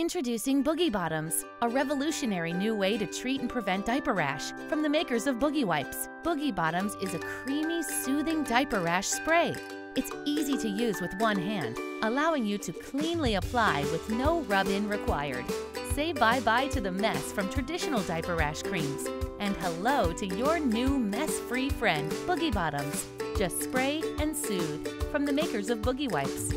Introducing Boogie Bottoms, a revolutionary new way to treat and prevent diaper rash from the makers of Boogie Wipes. Boogie Bottoms is a creamy, soothing diaper rash spray. It's easy to use with one hand, allowing you to cleanly apply with no rub in required. Say bye bye to the mess from traditional diaper rash creams and hello to your new mess free friend, Boogie Bottoms. Just spray and soothe from the makers of Boogie Wipes.